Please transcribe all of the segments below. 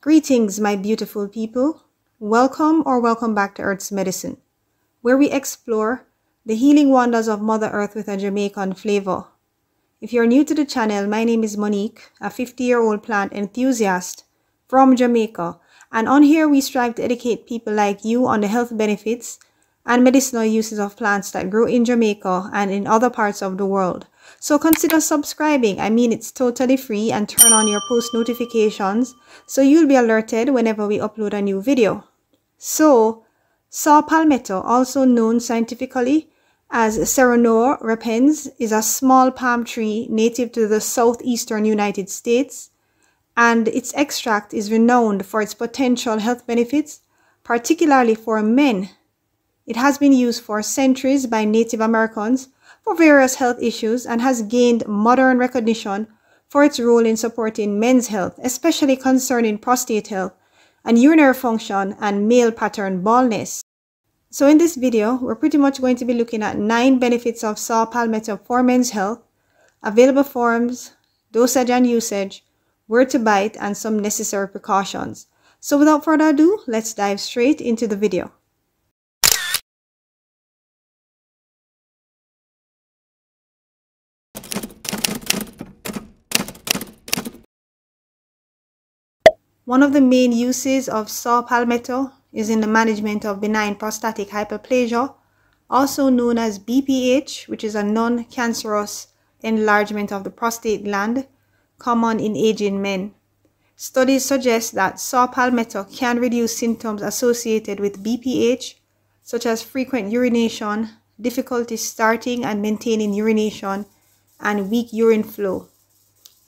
Greetings, my beautiful people. Welcome or welcome back to Earth's Medicine, where we explore the healing wonders of Mother Earth with a Jamaican flavor. If you're new to the channel, my name is Monique, a 50 year old plant enthusiast from Jamaica. And on here, we strive to educate people like you on the health benefits and medicinal uses of plants that grow in Jamaica and in other parts of the world. So consider subscribing. I mean, it's totally free and turn on your post notifications so you'll be alerted whenever we upload a new video. So, saw palmetto, also known scientifically as Serenoa repens, is a small palm tree native to the southeastern United States, and its extract is renowned for its potential health benefits, particularly for men. It has been used for centuries by Native Americans for various health issues and has gained modern recognition for its role in supporting men's health, especially concerning prostate health and urinary function and male pattern baldness. So in this video, we're pretty much going to be looking at 9 benefits of saw palmetto for men's health, available forms, dosage and usage, where to bite, and some necessary precautions. So without further ado, let's dive straight into the video. One of the main uses of saw palmetto is in the management of benign prostatic hyperplasia, also known as BPH, which is a non-cancerous enlargement of the prostate gland, common in aging men. Studies suggest that saw palmetto can reduce symptoms associated with BPH, such as frequent urination, difficulty starting and maintaining urination, and weak urine flow.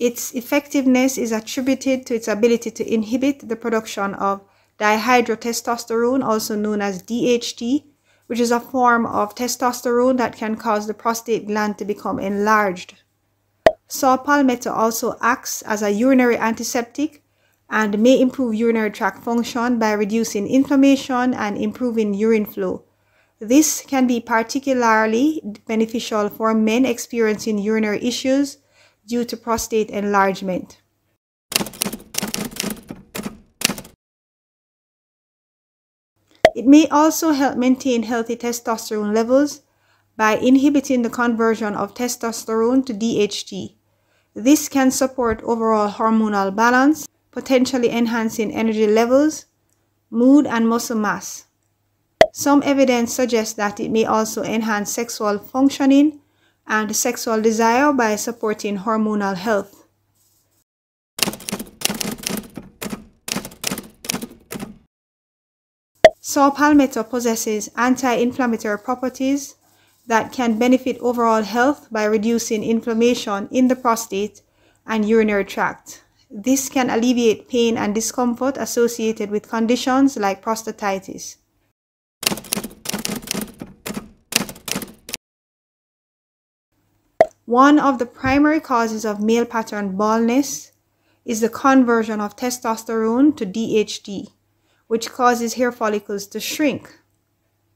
Its effectiveness is attributed to its ability to inhibit the production of dihydrotestosterone, also known as DHT, which is a form of testosterone that can cause the prostate gland to become enlarged. Saw palmetto also acts as a urinary antiseptic and may improve urinary tract function by reducing inflammation and improving urine flow. This can be particularly beneficial for men experiencing urinary issues due to prostate enlargement. It may also help maintain healthy testosterone levels by inhibiting the conversion of testosterone to DHT. This can support overall hormonal balance, potentially enhancing energy levels, mood, and muscle mass. Some evidence suggests that it may also enhance sexual functioning and sexual desire by supporting hormonal health. Saw palmetto possesses anti-inflammatory properties that can benefit overall health by reducing inflammation in the prostate and urinary tract. This can alleviate pain and discomfort associated with conditions like prostatitis. One of the primary causes of male pattern baldness is the conversion of testosterone to DHT, which causes hair follicles to shrink.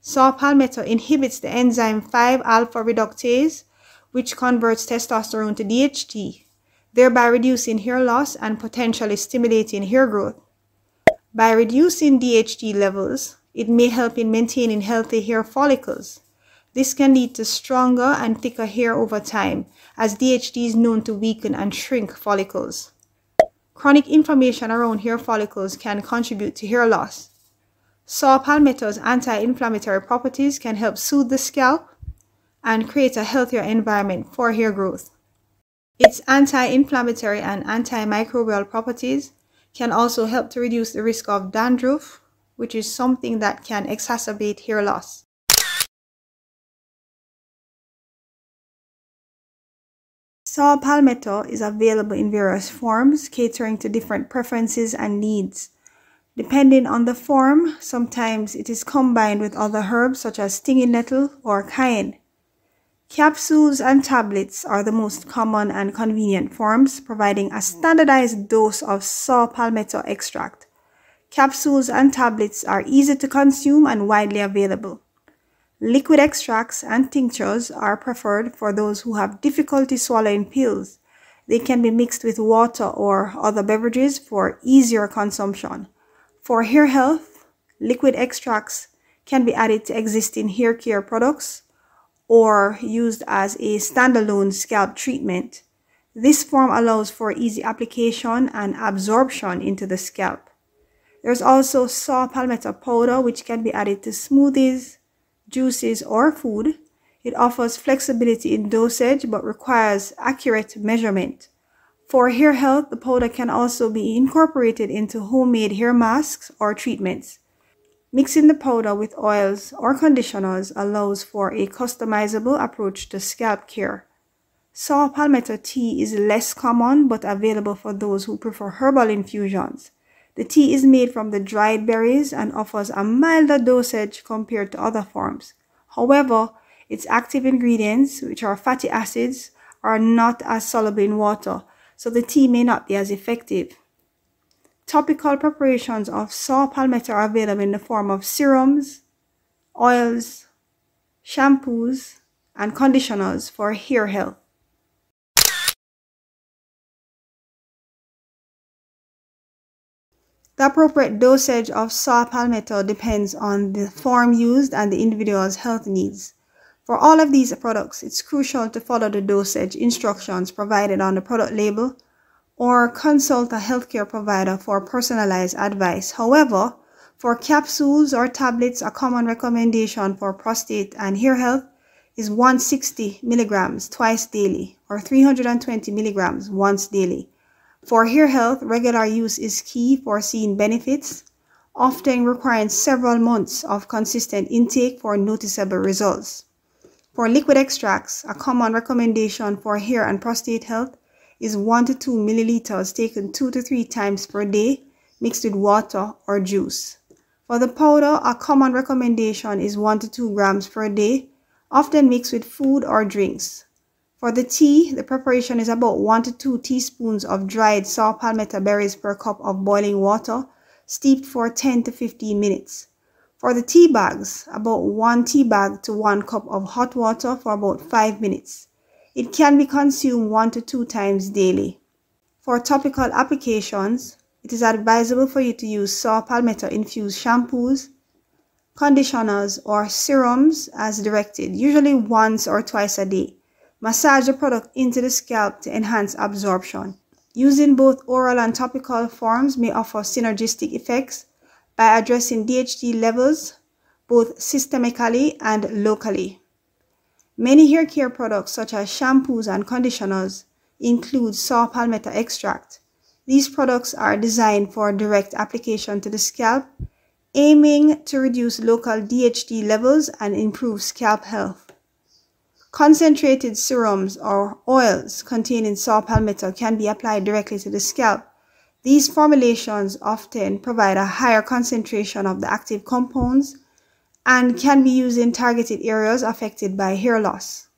Saw palmetto inhibits the enzyme 5-alpha reductase, which converts testosterone to DHT, thereby reducing hair loss and potentially stimulating hair growth. By reducing DHT levels, it may help in maintaining healthy hair follicles. This can lead to stronger and thicker hair over time, as DHT is known to weaken and shrink follicles. Chronic inflammation around hair follicles can contribute to hair loss. Saw palmetto's anti-inflammatory properties can help soothe the scalp and create a healthier environment for hair growth. Its anti-inflammatory and antimicrobial properties can also help to reduce the risk of dandruff, which is something that can exacerbate hair loss. Saw palmetto is available in various forms, catering to different preferences and needs. Depending on the form, sometimes it is combined with other herbs such as stinging nettle or cayenne. Capsules and tablets are the most common and convenient forms, providing a standardized dose of saw palmetto extract. Capsules and tablets are easy to consume and widely available. Liquid extracts and tinctures are preferred for those who have difficulty swallowing pills. They can be mixed with water or other beverages for easier consumption. For hair health, liquid extracts can be added to existing hair care products or used as a standalone scalp treatment. This form allows for easy application and absorption into the scalp. There's also saw palmetto powder which can be added to smoothies, juices, or food. It offers flexibility in dosage but requires accurate measurement. For hair health, the powder can also be incorporated into homemade hair masks or treatments. Mixing the powder with oils or conditioners allows for a customizable approach to scalp care. Saw palmetto tea is less common but available for those who prefer herbal infusions. The tea is made from the dried berries and offers a milder dosage compared to other forms. However, its active ingredients, which are fatty acids, are not as soluble in water, so the tea may not be as effective. Topical preparations of saw palmetto are available in the form of serums, oils, shampoos, and conditioners for hair health. The appropriate dosage of saw palmetto depends on the form used and the individual's health needs. For all of these products, it's crucial to follow the dosage instructions provided on the product label or consult a healthcare provider for personalized advice. However, for capsules or tablets, a common recommendation for prostate and hair health is 160 milligrams twice daily or 320 milligrams once daily. For hair health, regular use is key for seeing benefits, often requiring several months of consistent intake for noticeable results. For liquid extracts, a common recommendation for hair and prostate health is 1 to 2 milliliters taken 2 to 3 times per day mixed with water or juice. For the powder, a common recommendation is 1 to 2 grams per day, often mixed with food or drinks. For the tea, the preparation is about 1 to 2 teaspoons of dried saw palmetto berries per cup of boiling water, steeped for 10 to 15 minutes. For the tea bags, about 1 tea bag to 1 cup of hot water for about 5 minutes. It can be consumed one to two times daily. For topical applications, it is advisable for you to use saw palmetto infused shampoos, conditioners, or serums as directed, usually once or twice a day. Massage the product into the scalp to enhance absorption. Using both oral and topical forms may offer synergistic effects by addressing DHT levels both systemically and locally. Many hair care products such as shampoos and conditioners include saw palmetto extract. These products are designed for direct application to the scalp, aiming to reduce local DHT levels and improve scalp health. Concentrated serums or oils containing saw palmetto can be applied directly to the scalp. These formulations often provide a higher concentration of the active compounds and can be used in targeted areas affected by hair loss.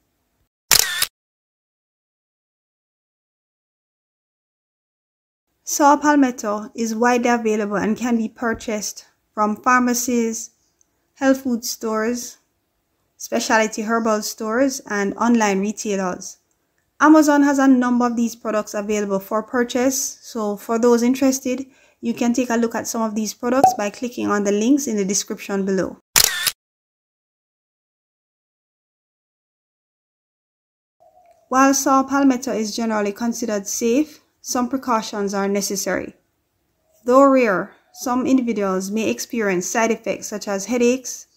Saw palmetto is widely available and can be purchased from pharmacies, health food stores, specialty herbal stores, and online retailers. Amazon has a number of these products available for purchase, so for those interested, you can take a look at some of these products by clicking on the links in the description below. While saw palmetto is generally considered safe, some precautions are necessary. Though rare, some individuals may experience side effects such as headaches,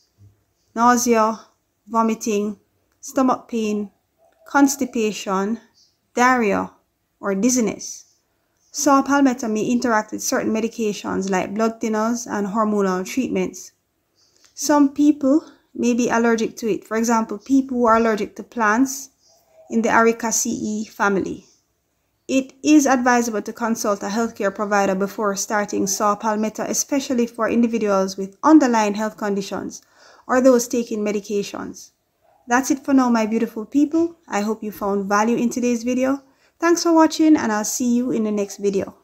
nausea, vomiting, stomach pain, constipation, diarrhea, or dizziness. Saw palmetto may interact with certain medications like blood thinners and hormonal treatments. Some people may be allergic to it. For example, people who are allergic to plants, in the Arecaceae family. It is advisable to consult a healthcare provider before starting saw palmetto, especially for individuals with underlying health conditions or those taking medications. That's it for now, my beautiful people. I hope you found value in today's video. Thanks for watching and I'll see you in the next video.